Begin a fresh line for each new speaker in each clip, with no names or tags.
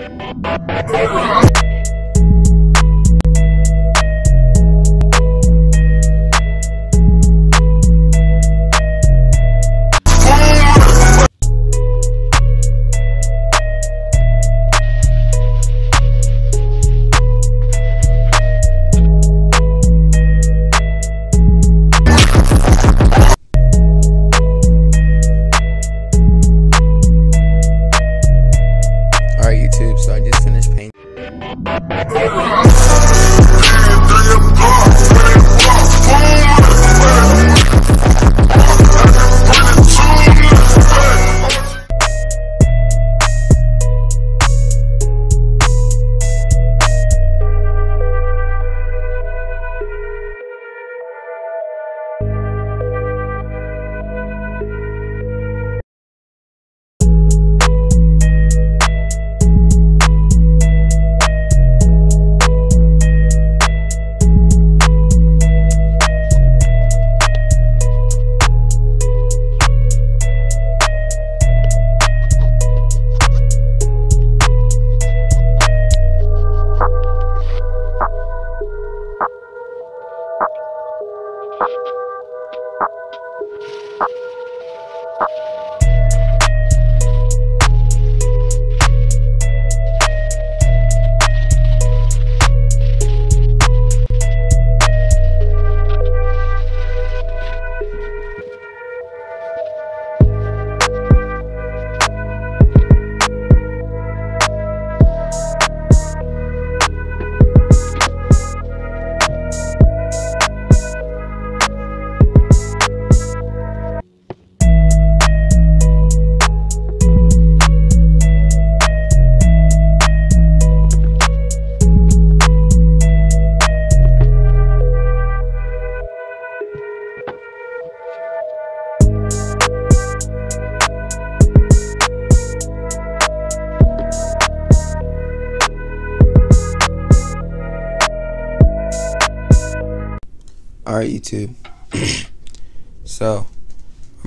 YouTube, so I just finished painting.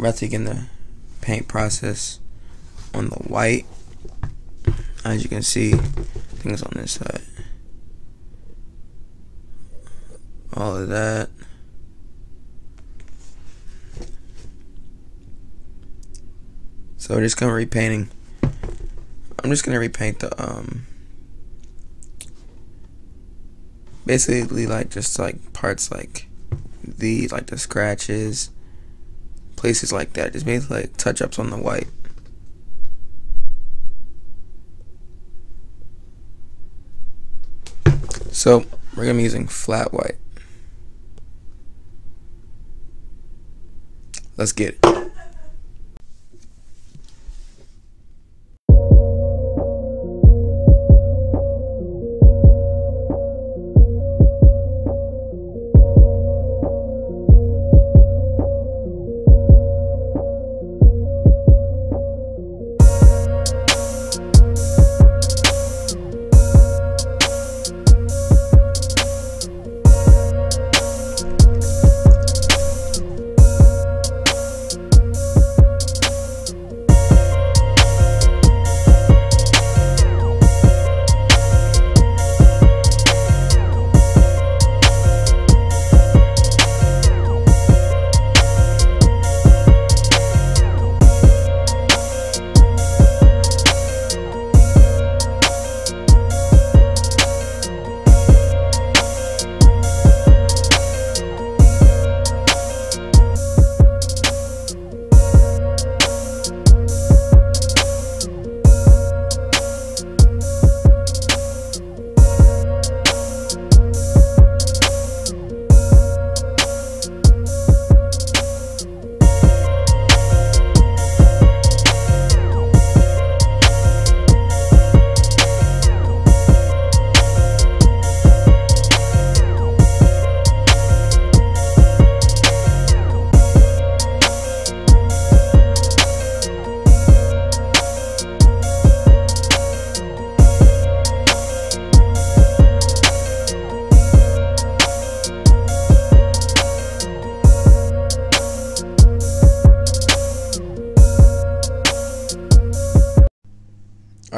I'm about to begin the paint process on the white. As you can see, things on this side. All of that. So we're just gonna repainting. I'm just gonna repaint the um basically like just like parts like these like the scratches places like that. Just basically like touch ups on the white. So we're gonna be using flat white. Let's get it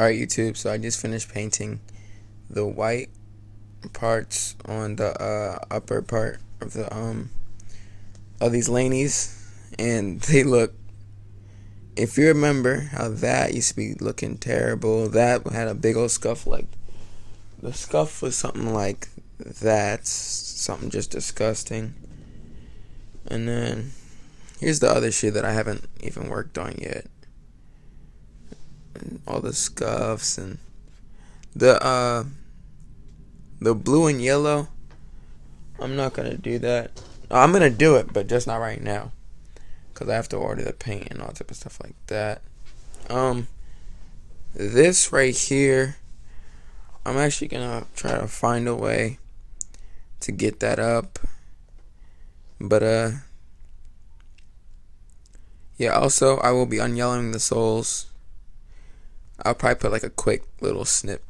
Alright, YouTube, so I just finished painting the white parts on the uh, upper part of the um of these Laneys and they look if you remember how that used to be looking terrible that had a big old scuff like the scuff was something like that something just disgusting. And then here's the other shit that I haven't even worked on yet all the scuffs and the uh the blue and yellow I'm not gonna do that. I'm gonna do it but just not right now because I have to order the paint and all type of stuff like that. Um this right here I'm actually gonna try to find a way to get that up but uh yeah also I will be unyellowing the soles I'll probably put like a quick little snip,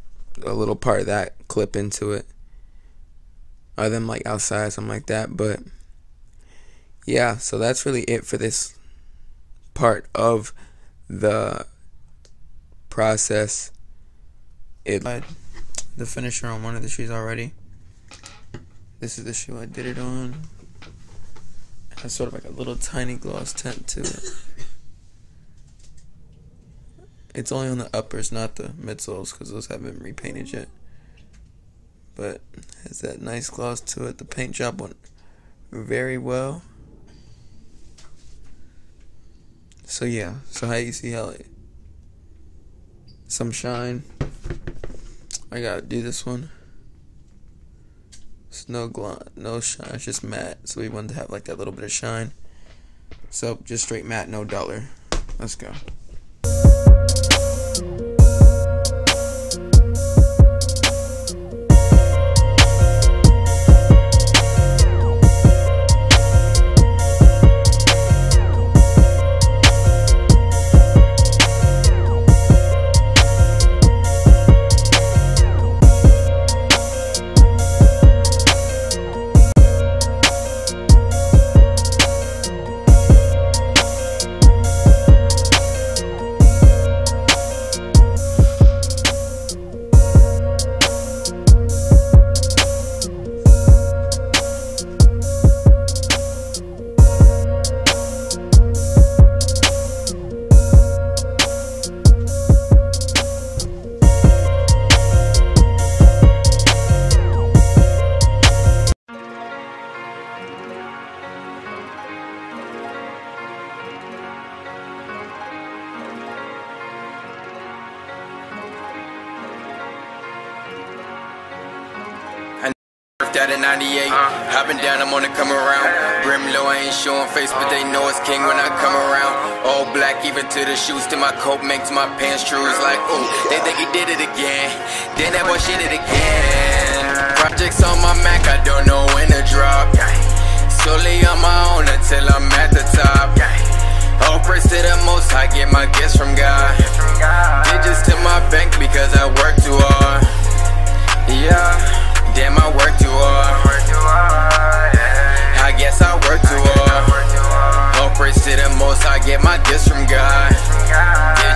a little part of that clip into it. Or them like outside, something like that. But yeah, so that's really it for this part of the process. It the finisher on one of the shoes already. This is the shoe I did it on. It has sort of like a little tiny gloss tint to it. It's only on the uppers, not the midsoles, because those haven't been repainted yet. But has that nice gloss to it. The paint job went very well. So yeah, so how you see how it, some shine. I gotta do this one. It's no gloss, no shine. It's just matte. So we wanted to have like that little bit of shine. So just straight matte, no duller. Let's go.
Out in 98. Hopping down, I'm on the come around. Brim low, I ain't showing face, but they know it's king when I come around. All black, even to the shoes, to my coat makes my pants true. It's like, ooh, they think he did it again. Then that boy shit it again. Projects on my Mac, I don't know when to drop. Solely on my own until I'm at the top. All praise to the most, I get my gifts from God. Digits to my bank because I work too hard. Yeah. Damn, I work too hard. I guess I work too hard. Praise to the most, I get my gifts from God.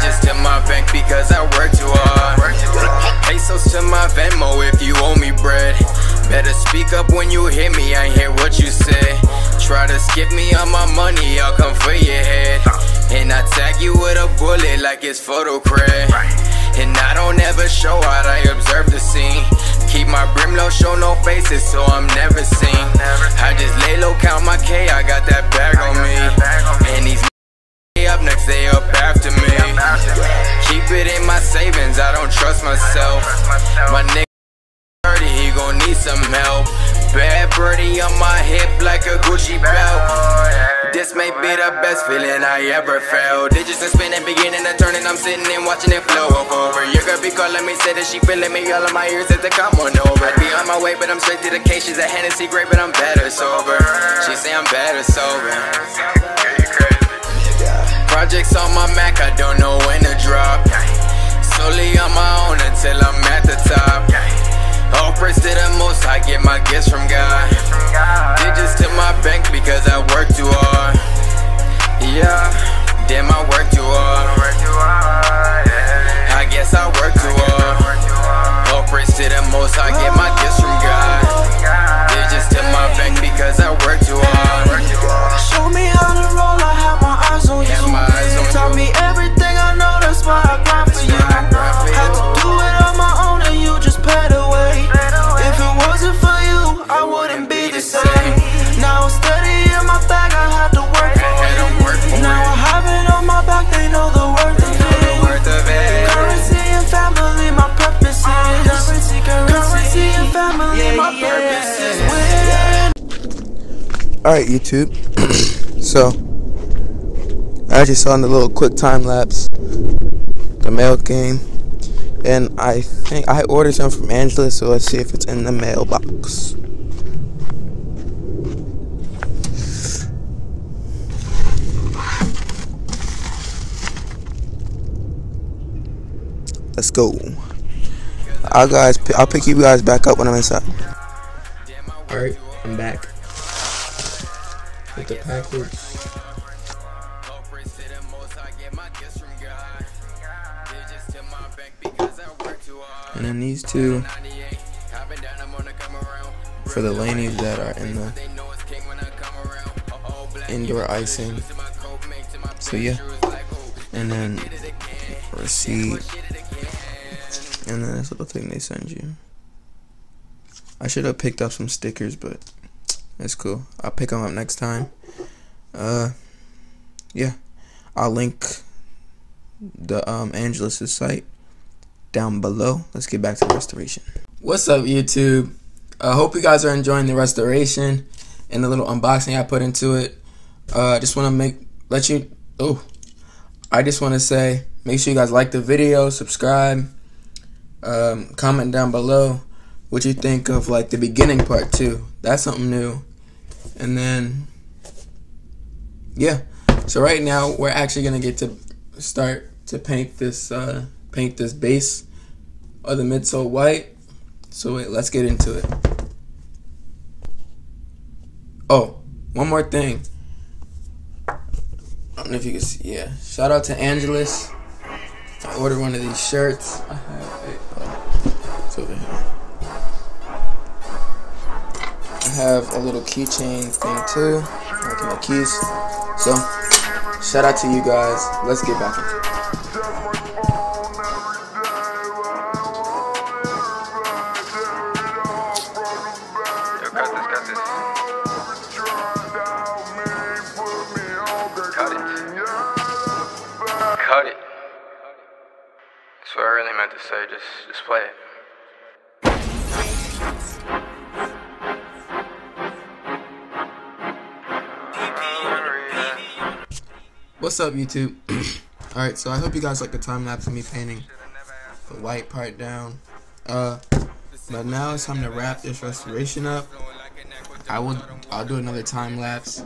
just to my bank because I work too hard. Pesos to my Venmo if you owe me bread. Better speak up when you hear me, I hear what you say. Try to skip me on my money, I'll come for your head. And I tag you with a bullet like it's photo cred. And I don't ever show out, I observe the scene. Keep my brim low, show no faces, so I'm never seen. I just lay low, count my K, I got that bag on me. And these up next, they up after me. Keep it in my savings, I don't trust myself. My nigga 30, he gon' need some help. Birdie on my hip like a Gucci belt. This may be the best feeling I ever felt. Digits are spinning, beginning to turning. I'm sitting and watching it flow over. Your girl be calling me, say that she feeling me. All of my ears said to come on over. Be on my way, but I'm straight to the case. She's a Hennessy great, but I'm better sober. She say I'm better sober. Projects on my Mac, I don't know when to drop. Solely on my own until I'm at the top. All praise to the most, I get my gifts from God. Digits to my bank because I work too hard. Yeah, damn, I work too hard. I guess I work too hard. All praise to the most, I get my gifts from God. Digits to my bank because I work too hard.
Show me how to roll.
Alright, YouTube. so, I just saw in the little quick time lapse the mail game. And I think I ordered some from Angelus, so let's see if it's in the mailbox. Let's go. I'll guys, I'll pick you guys back up when I'm inside. Alright, I'm back the package. And then these two for the Laneys that are in the indoor icing. So yeah. And then receipt. And then this little thing they send you. I should have picked up some stickers, but it's cool. I'll pick them up next time. Uh, yeah. I'll link the um Angelus' site down below. Let's get back to the restoration. What's up, YouTube? I hope you guys are enjoying the restoration and the little unboxing I put into it. Uh, I just want to make let you. Oh, I just want to say, make sure you guys like the video, subscribe, um, comment down below what you think of like the beginning part too. That's something new. And then, yeah. So right now we're actually gonna get to start to paint this uh, paint this base of the midsole white. So wait, let's get into it. Oh, one more thing. I don't know if you can see. Yeah, shout out to Angelus. I ordered one of these shirts. I have it. It's over here. I have a little keychain thing too, like my keys. So, shout out to you guys. Let's get back into it. What's up, YouTube? Alright, so I hope you guys like the time lapse of me painting the white part down. Uh, but now it's time to wrap this restoration up. I will, I'll do another time lapse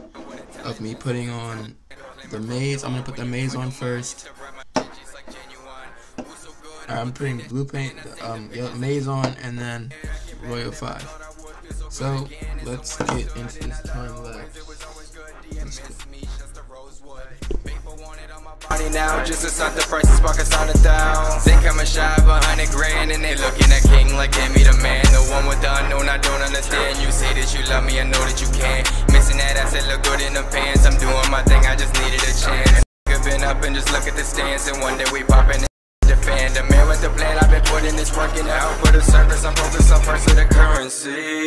of me putting on the maize. I'm gonna put the maize on first. I'm putting blue paint, um, maize on, and then Royal 5. So, let's get into this time lapse.
Money now just to start the prices us on it down. They coming shy behind a grand and they looking at King like give me the man. The one with the unknown I don't understand. You say that you love me, I know that you can. Missing that asset look good in the pants. I'm doing my thing, I just needed a chance. Been up and just look at the stance and one day we popping the fan. The man with the plan, I've been putting this work in the output of service. I'm focused on first with the currency.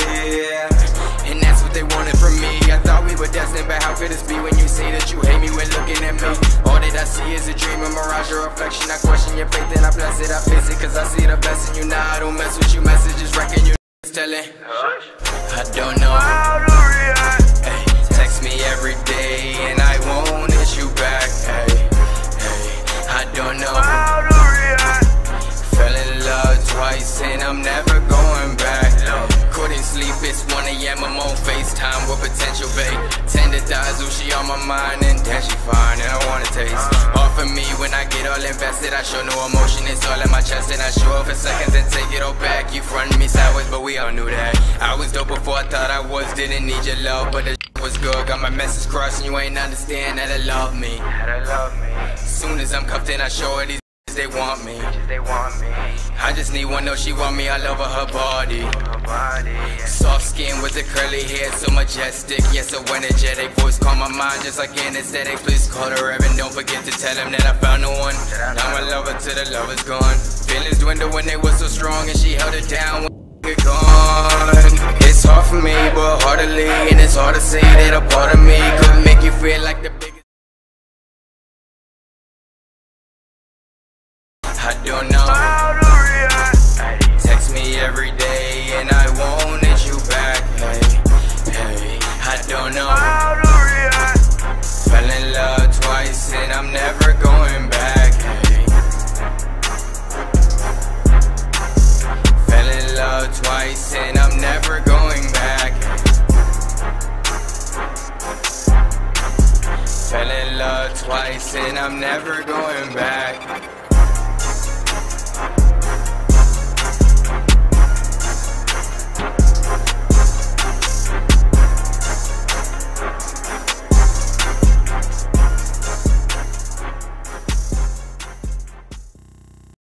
And that's what they wanted from me. I thought we were destined, but how could this be when you say that you hate me when looking at me? All that I see is a dream, a mirage, a reflection. I question your faith and I bless it, I face it, cause I see the best in you. Now I don't mess with you, messages wrecking you. Telling, I don't know text me every day and I won't hit back. I don't know potential babe. Tender thighs, ooh, she on my mind and then she fine and I wanna taste. All for me when I get all invested, I show no emotion, it's all in my chest and I show up for seconds and take it all back. You fronted me sideways, but we all knew that. I was dope before I thought I was, didn't need your love, but the was good. Got my message crossed and you ain't understand that I love me. That I love me. Soon as I'm cuffed in, I show her these they want me. I just need one, know she want me. I love her, her body. Soft skin with the curly hair, so majestic. Yes, so energetic. Voice calm my mind just like anesthetic. Please call her Evan. Don't forget to tell him that I found the one. Now love her till the love is gone. Feelings dwindle when they were so strong, and she held it down. When we're gone. It's hard for me, but hard to leave, and it's hard to say that a part of me could make you feel like the I'm never going back.